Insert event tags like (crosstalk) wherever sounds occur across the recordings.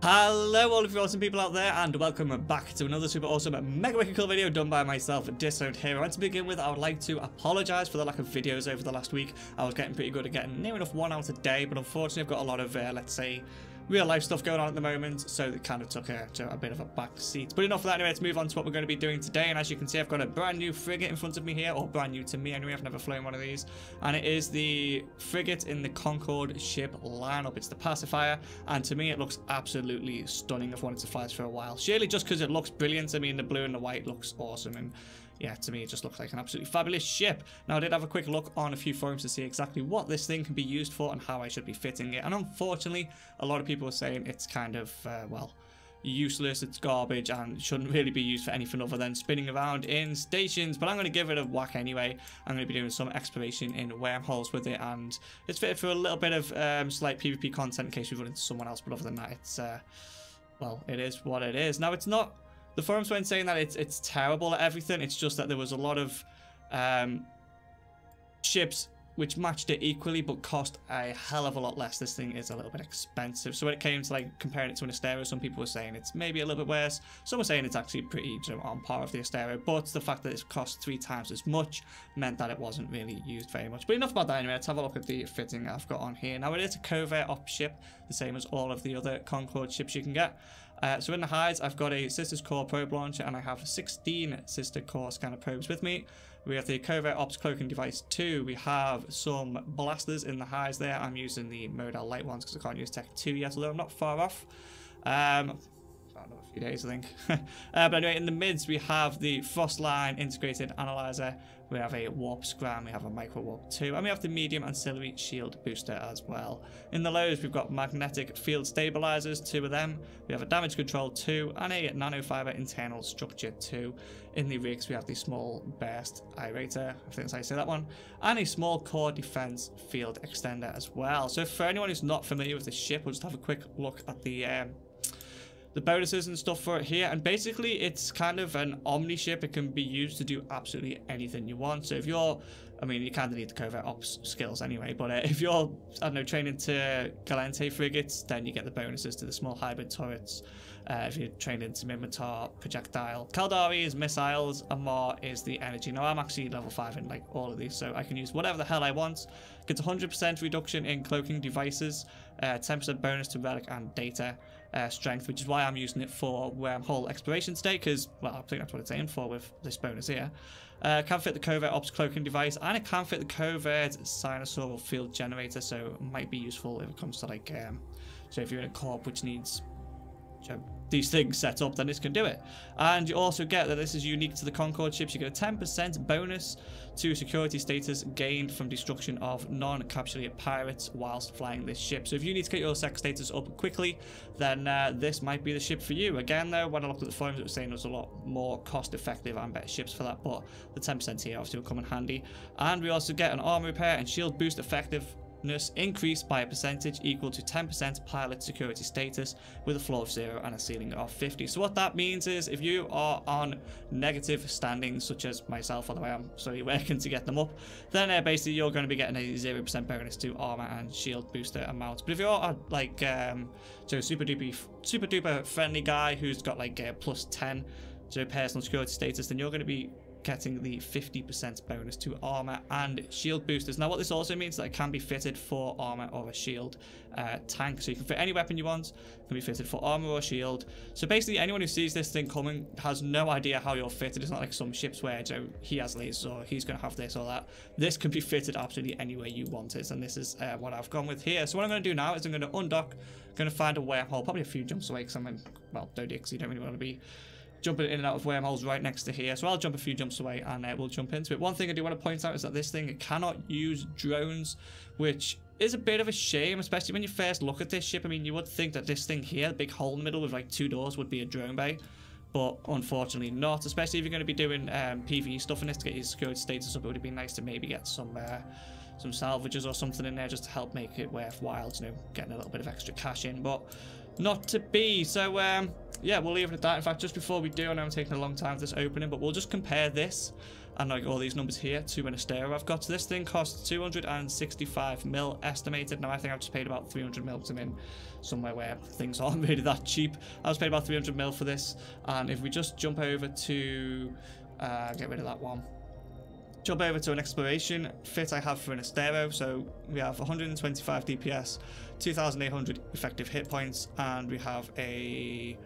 Hello all of you awesome people out there and welcome back to another super awesome mega wicked cool video done by myself Disowned Hero and to begin with I would like to apologise for the lack of videos over the last week. I was getting pretty good at getting near enough one out a day but unfortunately I've got a lot of uh, let's say real life stuff going on at the moment, so it kind of took a, a bit of a back seat. But enough of that anyway, let's move on to what we're going to be doing today. And as you can see, I've got a brand new frigate in front of me here, or brand new to me anyway, I've never flown one of these. And it is the frigate in the Concord ship lineup. It's the Pacifier, and to me it looks absolutely stunning. I've wanted to fly this for a while. Surely just because it looks brilliant, I mean the blue and the white looks awesome, and yeah, to me it just looks like an absolutely fabulous ship. Now I did have a quick look on a few forums to see exactly what this thing can be used for and how I should be fitting it. And unfortunately, a lot of people are saying it's kind of, uh, well, useless, it's garbage, and shouldn't really be used for anything other than spinning around in stations. But I'm going to give it a whack anyway. I'm going to be doing some exploration in wormholes with it, and it's fitted for a little bit of um, slight PvP content in case we run into someone else. But other than that, it's, uh, well, it is what it is. Now, it's not the forums weren't saying that it's it's terrible at everything. It's just that there was a lot of um, ships which matched it equally but cost a hell of a lot less. This thing is a little bit expensive. So when it came to like comparing it to an Astero, some people were saying it's maybe a little bit worse. Some were saying it's actually pretty you know, on par with the Astero. But the fact that it cost three times as much meant that it wasn't really used very much. But enough about that anyway. Let's have a look at the fitting I've got on here. Now it is a covert op ship, the same as all of the other Concord ships you can get. Uh, so in the highs, I've got a Sisters Core probe launcher and I have 16 Sister Core scanner probes with me. We have the Covert Ops cloaking device 2. We have some blasters in the highs there. I'm using the Modal light ones because I can't use Tech 2 yet, although I'm not far off. Um, another few days, I think. (laughs) uh, but anyway, in the mids, we have the Frostline integrated analyzer. We have a Warp Scram, we have a Micro Warp 2, and we have the Medium Ancillary Shield Booster as well. In the lows, we've got Magnetic Field Stabilizers, two of them. We have a Damage Control 2, and a Nanofiber Internal Structure 2. In the rigs, we have the Small Burst Aerator, I think that's how you say that one, and a Small Core Defense Field Extender as well. So for anyone who's not familiar with the ship, we'll just have a quick look at the um, the bonuses and stuff for it here. And basically, it's kind of an omni ship. It can be used to do absolutely anything you want. So if you're, I mean, you kind of need the covert ops skills anyway. But uh, (laughs) if you're, I don't know, training to Gallente frigates, then you get the bonuses to the small hybrid turrets. Uh, if you're training to Minmatar projectile. Caldari is missiles, Amarr is the energy. Now I'm actually level 5 in like all of these, so I can use whatever the hell I want. Gets 100% reduction in cloaking devices, 10% uh, bonus to relic and data uh, strength, which is why I'm using it for wormhole exploration state, because, well, I think that's what it's aimed for with this bonus here. Uh, can fit the covert ops cloaking device, and it can fit the covert cynosural field generator, so it might be useful if it comes to, like, um, so if you're in a corp which needs these things set up, then this can do it. And you also get that this is unique to the Concord ships. You get a 10% bonus to security status gained from destruction of non-captured pirates whilst flying this ship. So if you need to get your sec status up quickly, then uh, this might be the ship for you. Again, though, when I looked at the forums, it was saying there's a lot more cost-effective and better ships for that, but the 10% here obviously will come in handy. And we also get an armor repair and shield boost effective increased by a percentage equal to 10% pilot security status with a floor of 0 and a ceiling of 50. So what that means is if you are on negative standings such as myself, although I am slowly (laughs) working to get them up, then uh, basically you're going to be getting a 0% bonus to armor and shield booster amounts. But if you're uh, like um, so super duper, super duper friendly guy who's got like uh, plus 10 to personal security status, then you're going to be getting the 50% bonus to armor and shield boosters. Now what this also means is that it can be fitted for armor or a shield uh, tank. So you can fit any weapon you want, can be fitted for armor or shield. So basically anyone who sees this thing coming has no idea how you're fitted. It's not like some ships where you know, he has lasers or he's going to have this or that. This can be fitted absolutely any way you want it. And this is uh, what I've gone with here. So what I'm going to do now is I'm going to undock, going to find a wormhole, probably a few jumps away because I'm in, well, no because you don't really want to be jumping in and out of wormholes right next to here. So I'll jump a few jumps away and uh, we'll jump into it. One thing I do want to point out is that this thing cannot use drones, which is a bit of a shame, especially when you first look at this ship. I mean, you would think that this thing here, the big hole in the middle with like two doors, would be a drone bay. But unfortunately not, especially if you're going to be doing um, PvE stuff in this to get your security status up. It would have been nice to maybe get some uh, some salvages or something in there just to help make it worthwhile, you know, getting a little bit of extra cash in. But not to be. So, um, yeah, we'll leave it at that. In fact, just before we do, I know I'm taking a long time for this opening, but we'll just compare this and like all these numbers here to an Astero I've got. So this thing costs 265 mil estimated. Now I think I've just paid about 300 mil to in somewhere where things (laughs) aren't really that cheap. I was paid about 300 mil for this, and if we just jump over to uh, get rid of that one. Jump over to an exploration fit I have for an Astero. So we have 125 DPS, 2,800 effective hit points, and we have a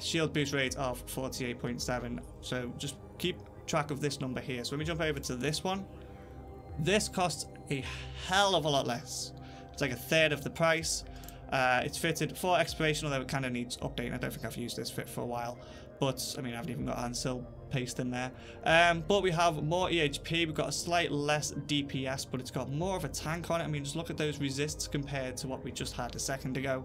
shield boost rate of 48.7. So just keep track of this number here. So when we jump over to this one, this costs a hell of a lot less. It's like a third of the price. Uh, it's fitted for exploration, although it kind of needs updating. I don't think I've used this fit for a while. But, I mean, I haven't even got Ansil paste in there. Um, but we have more EHP. We've got a slight less DPS, but it's got more of a tank on it. I mean, just look at those resists compared to what we just had a second ago.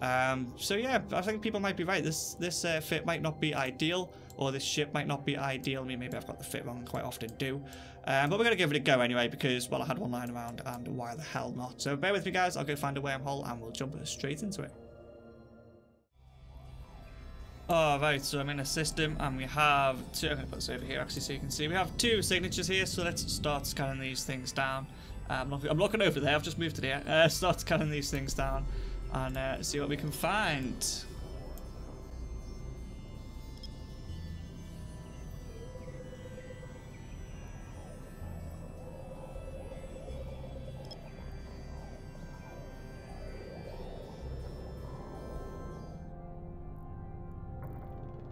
Um, so yeah, I think people might be right. This this uh, fit might not be ideal, or this ship might not be ideal. I mean, maybe I've got the fit wrong, quite often do. Um, but we're going to give it a go anyway, because, well, I had one lying around, and why the hell not? So bear with me, guys. I'll go find a wormhole, and we'll jump straight into it. Alright, so I'm in a system, and we have two... I'm going to put this over here, actually, so you can see. We have two signatures here, so let's start scanning these things down. Um, I'm looking over there. I've just moved to there. Uh, (laughs) start scanning these things down and uh, see what we can find.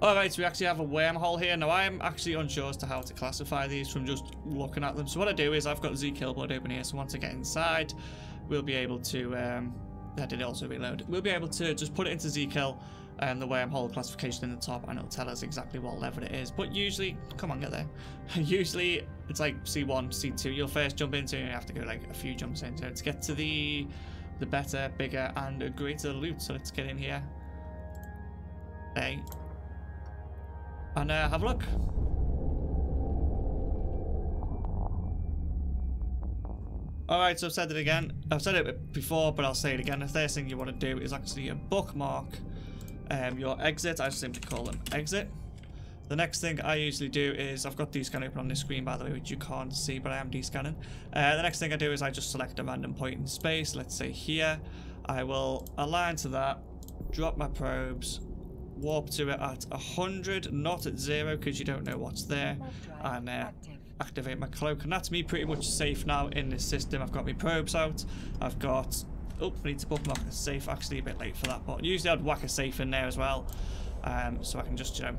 Alright, so we actually have a wormhole here. Now, I'm actually unsure as to how to classify these from just looking at them. So what I do is I've got Z Killboard open here, so once I get inside, we'll be able to um, that did also reload. We'll be able to just put it into Zkill and the wormhole classification in the top and it'll tell us exactly what level it is. But usually, come on, get there. (laughs) usually it's like C1, C2. You'll first jump into and you have to go like a few jumps into to get to the the better, bigger and greater loot. So let's get in here. Hey. And uh, have a look. Alright, so I've said it again. I've said it before, but I'll say it again. The first thing you want to do is actually a bookmark um, your exit. I simply call them exit. The next thing I usually do is, I've got descan open on this screen by the way, which you can't see, but I am descanning. Uh, the next thing I do is I just select a random point in space, let's say here. I will align to that, drop my probes, warp to it at 100, not at 0 because you don't know what's there. And uh, activate my cloak. And that's me pretty much safe now in this system. I've got my probes out. I've got... Oh, I need to bookmark a safe. Actually, a bit late for that. But usually I'd whack a safe in there as well. Um, so I can just, you know,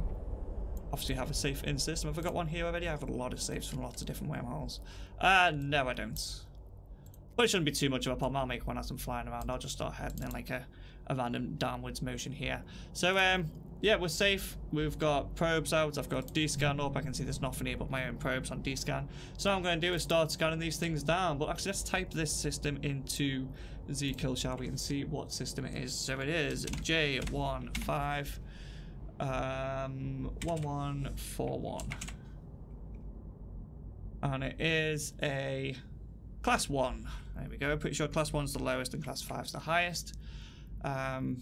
obviously have a safe in system. Have I got one here already? I've got a lot of safes from lots of different wormholes. Uh, no, I don't. But it shouldn't be too much of a problem. I'll make one as I'm flying around. I'll just start heading in like a, a random downwards motion here. So, um, yeah, we're safe. We've got probes out. I've got D-scan up. I can see there's nothing here but my own probes on D-scan. So what I'm going to do is start scanning these things down. But actually, let's type this system into Zkill, shall we, and see what system it is. So it is J15 um, 1141. And it is a class 1. There we go. Pretty sure class 1's the lowest and class 5's the highest. Um,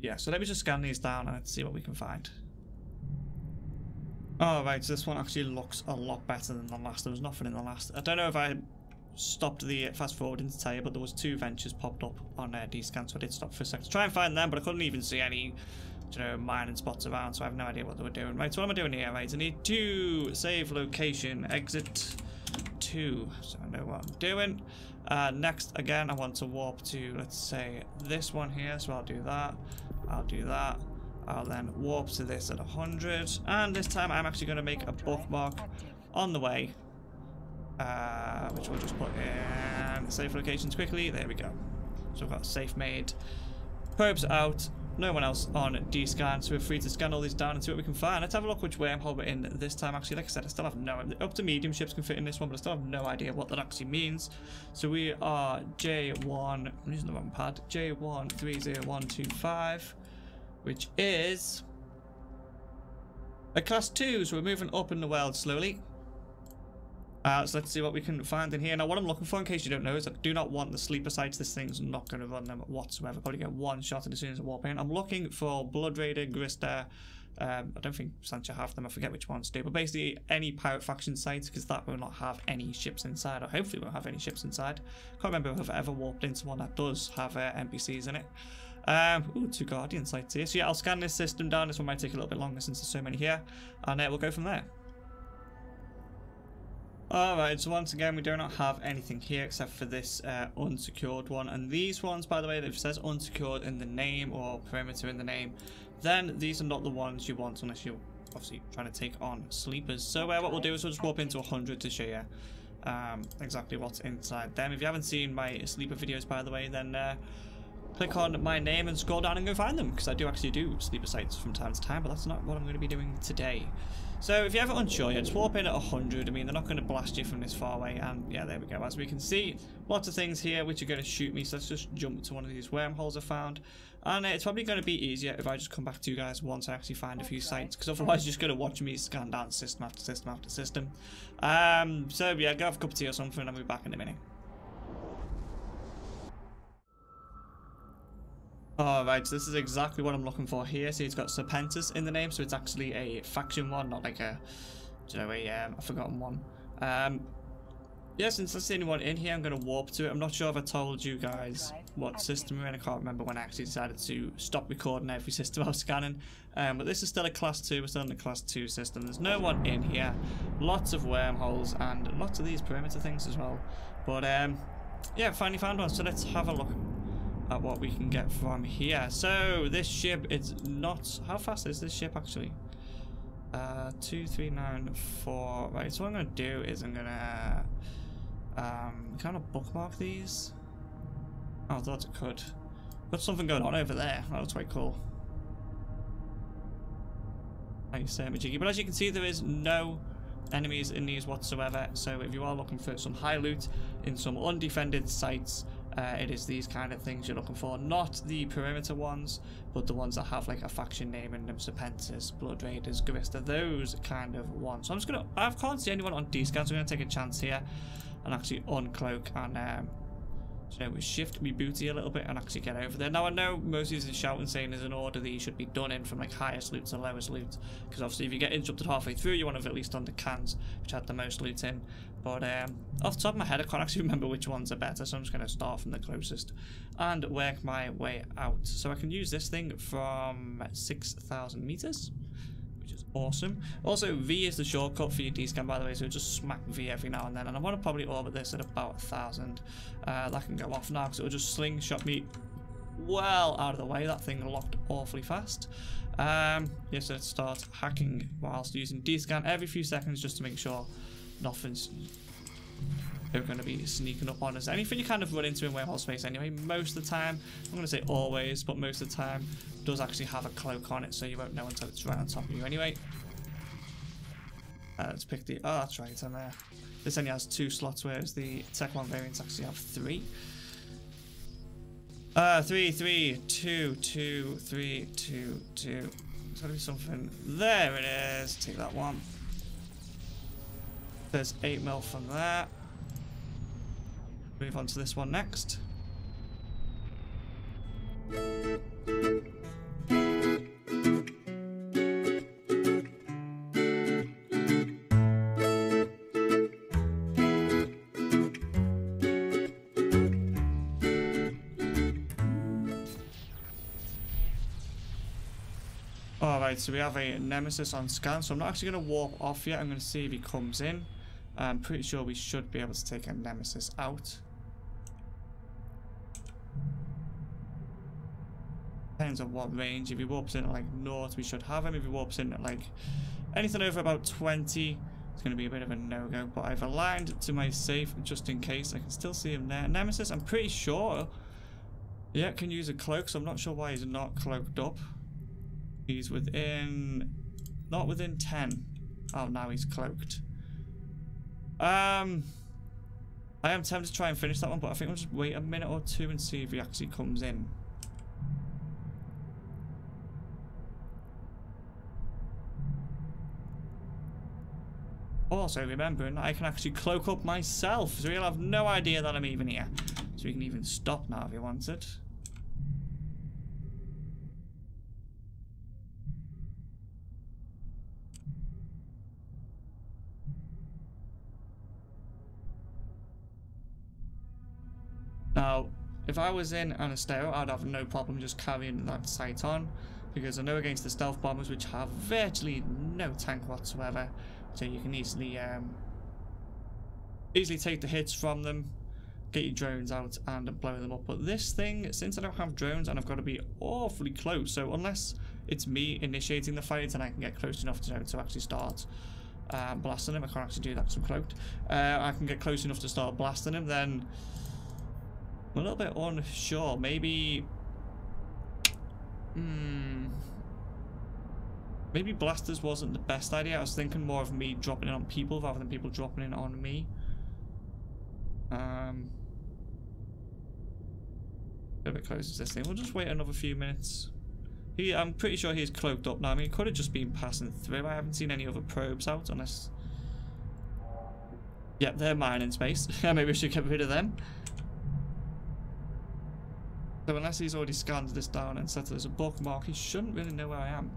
yeah, so let me just scan these down and see what we can find. Oh, right, so this one actually looks a lot better than the last. There was nothing in the last. I don't know if I stopped the fast forwarding to tell you, but there was two ventures popped up on uh, D-scan, so I did stop for a second to try and find them, but I couldn't even see any, you know, mining spots around, so I have no idea what they were doing. Right, so what am I doing here, right? I need to save location, exit two, so I know what I'm doing. Uh, next, again, I want to warp to, let's say, this one here, so I'll do that. I'll do that. I'll then warp to this at 100. And this time I'm actually going to make a bookmark on the way. Uh, which we'll just put in safe locations quickly. There we go. So we've got safe made. Probes out. No one else on D-scan, so we're free to scan all these down and see what we can find. Let's have a look which wormhole we're in this time. Actually, like I said, I still have no... Up to medium ships can fit in this one, but I still have no idea what that actually means. So we are J1... I'm using the wrong pad. J130125 which is a class 2, so we're moving up in the world slowly. Uh, so let's see what we can find in here. Now, what I'm looking for, in case you don't know, is I do not want the sleeper sites. This thing's not going to run them whatsoever. Probably get one shot at as soon as I warp in. I'm looking for Blood Raider, Guristas, Um, I don't think Sansha have them. I forget which ones do. But basically, any pirate faction sites, because that will not have any ships inside, or hopefully won't have any ships inside. Can't remember if I've ever warped into one that does have uh, NPCs in it. Um, ooh, two Guardian sites here. So yeah, I'll scan this system down. This one might take a little bit longer since there's so many here. And uh, we'll go from there. Alright, so once again, we do not have anything here except for this uh, unsecured one. And these ones, by the way, if it says unsecured in the name or perimeter in the name, then these are not the ones you want unless you're obviously trying to take on sleepers. So uh, what we'll do is we'll just warp into 100 to show you um, exactly what's inside them. If you haven't seen my sleeper videos, by the way, then uh, click on my name and scroll down and go find them because I do actually do sleeper sites from time to time, but that's not what I'm going to be doing today. So if you're ever unsure, yeah, just warp in at 100. I mean, they're not going to blast you from this far away. And yeah, there we go. As we can see, lots of things here which are going to shoot me. So let's just jump to one of these wormholes I found. And uh, it's probably going to be easier if I just come back to you guys once I actually find a few sites. Because otherwise you're just going to watch me scan down system after system after system. Um, so yeah, go have a cup of tea or something and I'll be back in a minute. Alright, so this is exactly what I'm looking for here. See, it's got Serpentis in the name, so it's actually a faction one, not like a, you know, a, um, a forgotten one. Um, yeah, since that's the only one in here, I'm going to warp to it. I'm not sure if I told you guys what system we're in. I can't remember when I actually decided to stop recording every system (laughs) I was scanning. Um, but this is still a class 2. We're still in the class 2 system. There's no one in here. Lots of wormholes and lots of these perimeter things as well. But, um, yeah, finally found one. So let's have a look at what we can get from here. So this ship is not. How fast is this ship actually? Uh, two, three, nine, four. Right. So what I'm gonna do is I'm gonna um kind of bookmark these. Oh, I thought I could. Got something going on over there. That looks quite cool. Nice, uh, Majiggy. But as you can see, there is no enemies in these whatsoever. So if you are looking for some high loot in some undefended sites, uh, it is these kind of things you're looking for, not the perimeter ones, but the ones that have like a faction name in them, Serpentis, Blood Raiders, Guristas, those kind of ones. So I'm just gonna, I can't see anyone on D-scan, so I'm gonna take a chance here and actually uncloak and um, know, shift me booty a little bit and actually get over there. Now I know most you are shouting saying there's an order that you should be done in from like highest loot to lowest loot. Because obviously if you get interrupted halfway through you want to have at least done the cans which had the most loot in. But um, off the top of my head I can't actually (laughs) remember which ones are better so I'm just going to start from the closest and work my way out. So I can use this thing from 6,000 meters awesome. Also, V is the shortcut for your D-scan, by the way, so just smack V every now and then. And I want to probably orbit this at about a thousand. Uh, that can go off now, because it'll just slingshot me well out of the way. That thing locked awfully fast. Um, yeah, so let's start hacking whilst using D-scan every few seconds just to make sure nothing's they're going to be sneaking up on us. Anything you kind of run into in wormhole space anyway, most of the time, I'm going to say always, but most of the time, does actually have a cloak on it, so you won't know until it's right on top of you anyway. Uh, let's pick the... Oh, that's right, and there. This only has two slots, whereas the Tech 1 variants actually have three. Uh, three, three, two, two, three, two, two. There's gotta be something. There it is. Take that one. There's 8 mil from there. Move on to this one next. Alright, so we have a Nemesis on scan, so I'm not actually going to warp off yet. I'm going to see if he comes in. I'm pretty sure we should be able to take a Nemesis out. Depends on what range. If he warps in at like north, we should have him. If he warps in at like anything over about 20, it's going to be a bit of a no-go. But I've aligned to my safe just in case. I can still see him there. Nemesis, I'm pretty sure, yeah, can use a cloak. So I'm not sure why he's not cloaked up. He's within, not within 10. Oh, now he's cloaked. Um, I am tempted to try and finish that one, but I think we'll just wait a minute or two and see if he actually comes in. Also, remembering I can actually cloak up myself, so he'll have no idea that I'm even here. So he can even stop now if he wants it. Now, if I was in an Astero, I'd have no problem just carrying that site on, because I know against the stealth bombers, which have virtually no tank whatsoever, so you can easily um, easily take the hits from them, get your drones out and blow them up. But this thing, since I don't have drones and I've got to be awfully close, so unless it's me initiating the fight and I can get close enough to, to actually start uh, blasting him, I can't actually do that because I'm cloaked, uh, I can get close enough to start blasting him, then I'm a little bit unsure. Maybe... Hmm... Maybe blasters wasn't the best idea. I was thinking more of me dropping it on people rather than people dropping it on me. Um, a bit closer to this thing. We'll just wait another few minutes. He, I'm pretty sure he's cloaked up now. I mean, he could have just been passing through. I haven't seen any other probes out unless... Yep, they're mine in space. (laughs) Maybe we should get rid of them. So unless he's already scanned this down and it as a bookmark, he shouldn't really know where I am.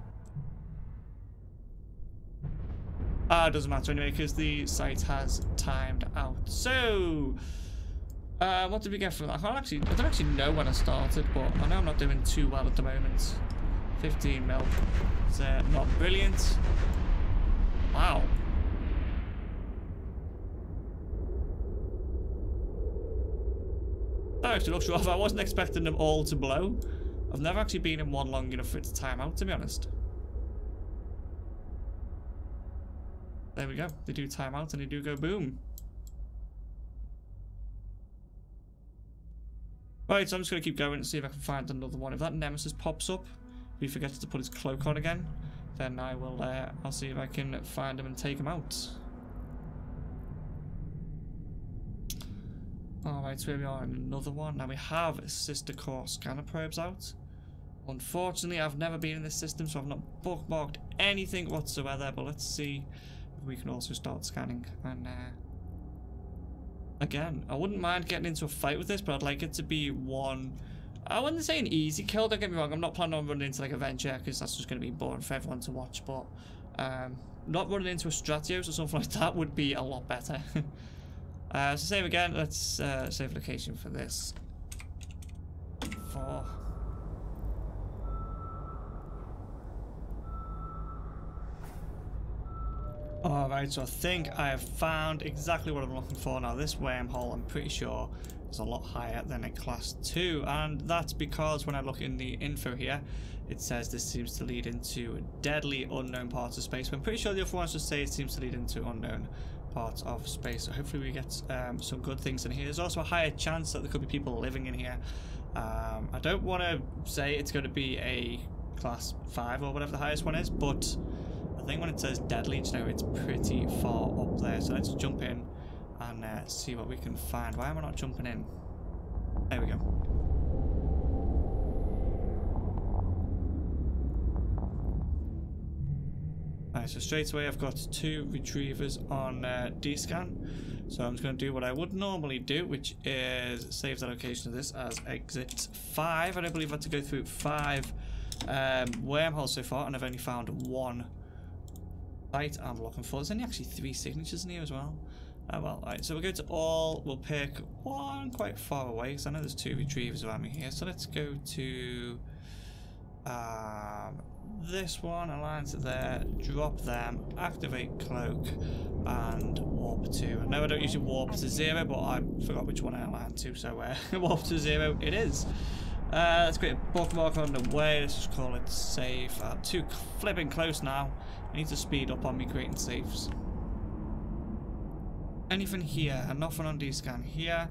Ah, doesn't matter anyway, because the site has timed out. So, uh, what did we get from that? I can't actually, I don't actually know when I started, but I know I'm not doing too well at the moment. 15 mil. It's uh, not brilliant. Wow. That actually looks rough. I wasn't expecting them all to blow. I've never actually been in one long enough for it to time out, to be honest. There we go. They do time out and they do go boom. Right, so I'm just going to keep going and see if I can find another one. If that Nemesis pops up, if he forgets to put his cloak on again, then I will, uh, I'll see if I can find him and take him out. Alright, so here we are in another one. Now we have Sister Core scanner probes out. Unfortunately, I've never been in this system, so I've not bookmarked anything whatsoever, but let's see we can also start scanning. And uh, again, I wouldn't mind getting into a fight with this, but I'd like it to be one. I wouldn't say an easy kill. Don't get me wrong. I'm not planning on running into like a venture because that's just going to be boring for everyone to watch. But um, not running into a Stratios or something (laughs) like that would be a lot better. (laughs) uh, so save again. Let's uh, save location for this. For Alright, so I think I have found exactly what I'm looking for. Now this wormhole, I'm pretty sure, is a lot higher than a class 2. And that's because when I look in the info here, it says this seems to lead into a deadly unknown parts of space. But I'm pretty sure the other ones just say it seems to lead into unknown parts of space. So hopefully we get um, some good things in here. There's also a higher chance that there could be people living in here. Um, I don't want to say it's going to be a class 5 or whatever the highest one is, but I think when it says deadly, you know, it's pretty far up there. So let's jump in and uh, see what we can find. Why am I not jumping in? There we go. Alright, so straight away I've got two retrievers on uh, D-scan. So I'm just going to do what I would normally do, which is save the location of this as exit 5. I don't believe I had to go through 5 um, wormholes so far, and I've only found one site I'm looking for. There's only actually three signatures in here as well. Uh, well, alright, so we'll go to all, we'll pick one quite far away, because I know there's two retrievers around me here, so let's go to um, this one, align to there, drop them, activate cloak, and warp to. I know I don't usually warp to zero, but I forgot which one I aligned to, so uh, (laughs) warp to zero it is. Uh, let's create a bookmark on the way, let's just call it save. Uh, too flipping close now. I need to speed up on me creating saves. Anything here? Nothing on D-scan here.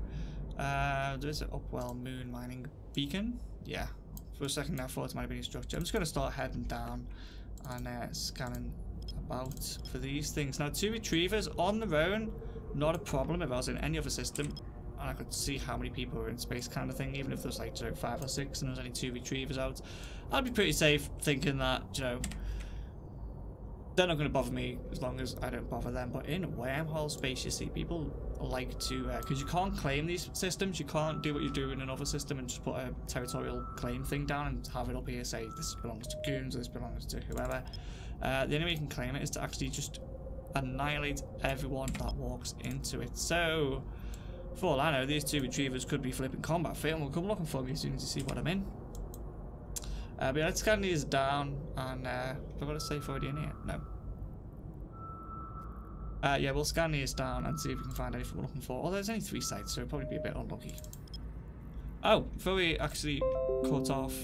Uh, there's an Upwell Moon Mining Beacon. Yeah. For a second I thought it might been a structure. I'm just going to start heading down and uh, scanning about for these things. Now, two retrievers on their own, not a problem if I was in any other system. And I could see how many people were in space kind of thing, even if there's like, you know, five or six and there's only two retrievers out. I'd be pretty safe thinking that, you know, they're not going to bother me as long as I don't bother them. But in wormhole space, you see, people like to, because uh, you can't claim these systems, you can't do what you do in another system and just put a territorial claim thing down and have it up here say this belongs to Goons, this belongs to whoever. Uh, the only way you can claim it is to actually just annihilate everyone that walks into it. So, For all I know, these two retrievers could be flipping combat fit and will come looking for me as soon as you see what I'm in. Uh, but yeah, let's scan these down and uh, have I got a safe already in here? No. Uh, yeah, we'll scan these down and see if we can find anything we're looking for. Oh, there's only three sites, so it'll probably be a bit unlucky. Oh, before we actually cut off...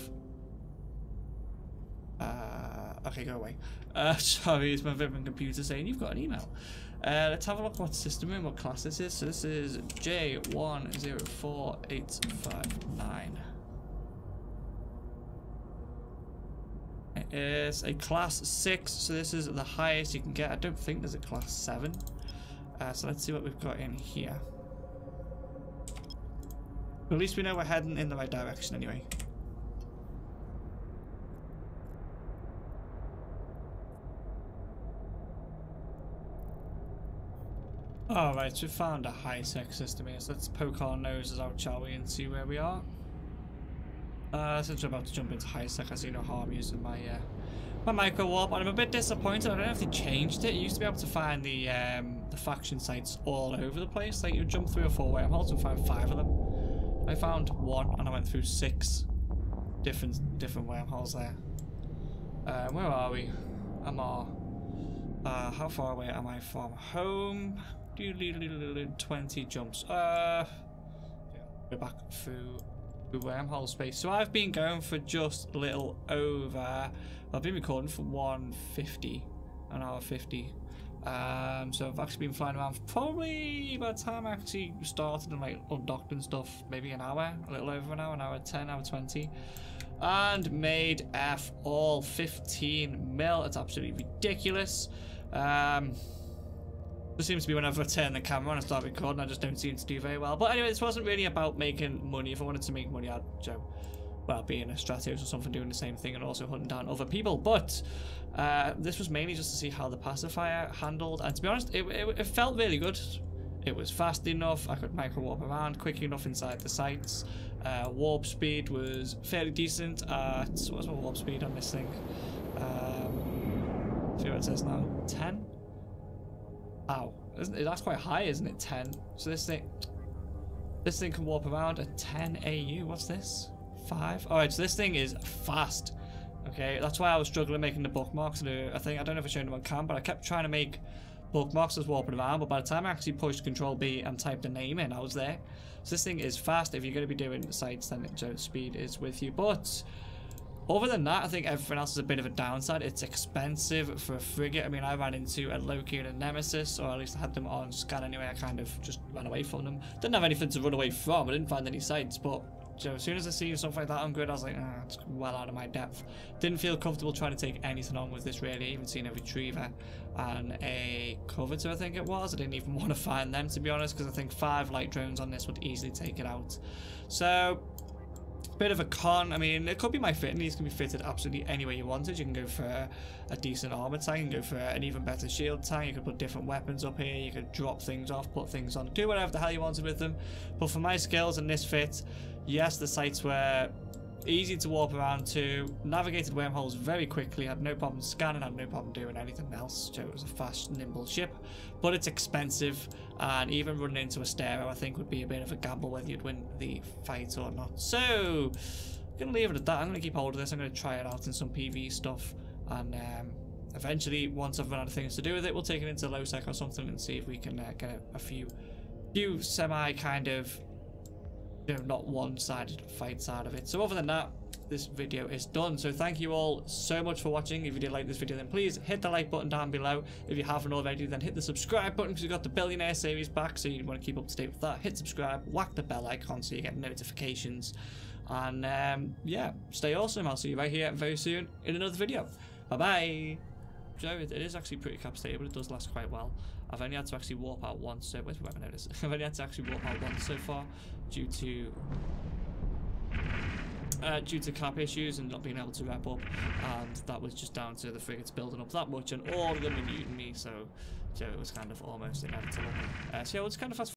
Uh, okay, go away. (laughs) Uh, sorry, it's my Vivint computer saying you've got an email. Uh, let's have a look what system and what class this is. So this is J104859. Is a class 6, so this is the highest you can get. I don't think there's a class 7. Uh, so let's see what we've got in here. At least we know we're heading in the right direction anyway. Alright, so we found a high-sec system here, so let's poke our noses out, shall we, and see where we are. Uh, since we're about to jump into high-sec, I see no harm using my uh, my micro warp, and I'm a bit disappointed. I don't know if they changed it. You used to be able to find the um, the faction sites all over the place. Like you jump three or four wormholes and find five of them. I found one, and I went through six different different wormholes there. Uh, where are we? I'm uh, how far away am I from home? 20 jumps. Uh, go back through the wormhole space. So I've been going for just a little over. I've been recording for 150, an hour 50. Um, so I've actually been flying around probably by the time I actually started and like undocked and stuff, maybe an hour, a little over an hour, an hour 10, hour 20. And made F all 15 mil. It's absolutely ridiculous. Um, it seems to be whenever I turn the camera and start recording, I just don't seem to do very well. But anyway, this wasn't really about making money. If I wanted to make money, I'd, so, well, be in a Stratios or something doing the same thing and also hunting down other people. But uh, this was mainly just to see how the pacifier handled. And to be honest, it, it, it felt really good. It was fast enough. I could micro warp around quick enough inside the sites. Uh, warp speed was fairly decent. At, what's my warp speed on this thing? Um, see what it says now. 10? Ow. Isn't that's quite high, isn't it? 10. So this thing... This thing can warp around at 10 AU. What's this? 5? Alright, so this thing is fast. Okay, that's why I was struggling making the bookmarks. Uh, I think, I don't know if I showed them on cam, but I kept trying to make bookmarks as warping around, but by the time I actually pushed Control B and typed the name in, I was there. So this thing is fast. If you're going to be doing sites, then it, speed is with you. But other than that, I think everything else is a bit of a downside. It's expensive for a frigate. I mean, I ran into a Loki and a Nemesis, or at least I had them on scan anyway. I kind of just ran away from them. Didn't have anything to run away from. I didn't find any sites, but so as soon as I see something like that on grid, I was like, ah, it's well out of my depth. Didn't feel comfortable trying to take anything on with this really. Even seeing a retriever and a Covetor, I think it was. I didn't even (laughs) want to find them to be honest, because I think five light drones on this would easily take it out. So bit of a con. I mean, it could be my fitting. These can be fitted absolutely any way you wanted. You can go for a, decent armor tank, you can go for an even better shield tank, you can put different weapons up here, you can drop things off, put things on, do whatever the hell you wanted with them. But for my skills and this fit, yes, the sites were easy to warp around to, navigated wormholes very quickly, had no problem scanning, had no problem doing anything else, so it was a fast, nimble ship, but it's expensive, and even running into a Astero I think would be a bit of a gamble whether you'd win the fight or not. So, I'm going to leave it at that, I'm going to keep hold of this, I'm going to try it out in some PV stuff, and um, eventually, once I've run out of things to do with it, we'll take it into low sec or something and see if we can uh, get a, a few, few semi kind of you know, not one-sided fights out of it. So other than that, this video is done. So thank you all so much for watching. If you did like this video, then please hit the like button down below. If you haven't already, then hit the subscribe button because we've got the Billionaire series back. So you want to keep up to date with that. Hit subscribe, whack the bell icon so you get notifications. And um, yeah, stay awesome. I'll see you right here very soon in another video. Bye-bye. So it, it is actually pretty cap stable. It does last quite well. I've only had to actually warp out once. So where's my notice? (laughs) I've only had to actually warp out once so far due to uh, due to cap issues and not being able to wrap up and that was just down to the frigates building up that much and all of them muting me so so it was kind of almost inevitable. Uh, so yeah, we'll kind of fast